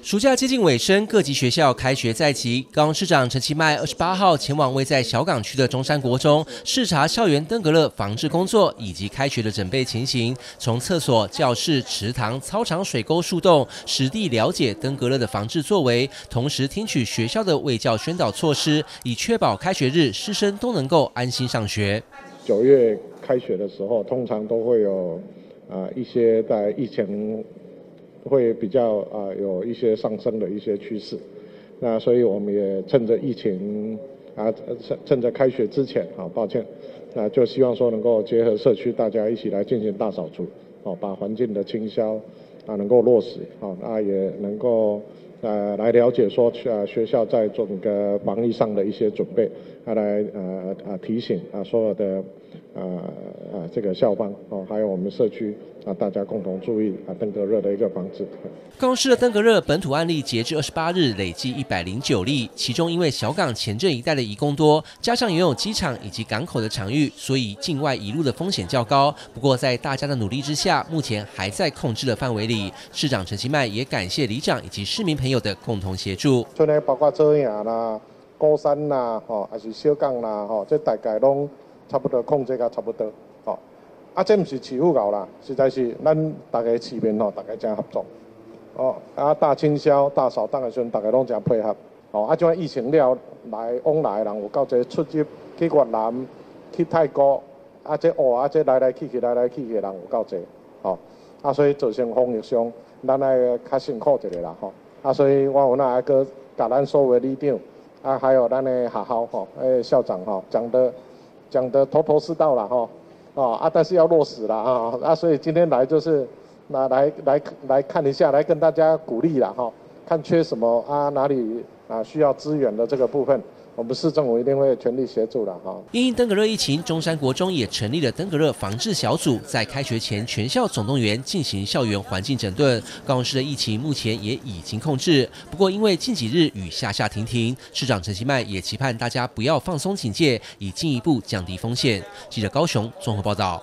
暑假接近尾声，各级学校开学在即。高雄市长陈其迈二十八号前往位在小港区的中山国中视察校园登革热防治工作以及开学的准备情形，从厕所、教室、池塘、操场、水沟、树洞实地了解登革热的防治作为，同时听取学校的卫教宣导措施，以确保开学日师生都能够安心上学。九月开学的时候，通常都会有啊一些在疫情。会比较啊有一些上升的一些趋势，那所以我们也趁着疫情啊趁趁着开学之前啊，抱歉，那就希望说能够结合社区大家一起来进行大扫除，哦把环境的清消啊能够落实，好那也能够呃来了解说啊学校在整个防疫上的一些准备，啊来呃啊提醒啊所有的啊啊这个校方哦还有我们社区。啊，大家共同注意啊，登革热的一个防治。高雄市的登革热本土案例截至二十八日累计一百零九例，其中因为小港前镇一带的移工多，加上拥有机场以及港口的场域，所以境外移入的风险较高。不过在大家的努力之下，目前还在控制的范围里。市长陈其迈也感谢里长以及市民朋友的共同协助。所以包括遮阳啦、高山啦、吼，还是小港啦，吼，这大概拢差不多控制个差不多，吼。啊，这毋是欺负狗啦，实在是咱大家市民吼，大家正合作。哦，啊，大清消、大扫荡的时阵，大家拢正配合。哦，啊，种疫情了来往来的人有够侪出入去越南、去泰国，啊，这哦，啊，这来来去去、来来去去的人有够侪。哦，啊，所以造成防疫上，咱来较辛苦一个啦，吼。啊，所以我有那个甲咱所有的里长，啊，还有咱的学校吼，诶，校长吼，讲的讲的头头是道啦，吼。啊啊！但是要落实了啊啊！所以今天来就是那来来来看一下，来跟大家鼓励了哈，看缺什么啊，哪里啊需要资源的这个部分。我们市政府一定会全力协助的哈。因登革热疫情，中山国中也成立了登革热防治小组，在开学前全校总动员进行校园环境整顿。高雄市的疫情目前也已经控制，不过因为近几日雨下下停停，市长陈其迈也期盼大家不要放松警戒，以进一步降低风险。记者高雄综合报道。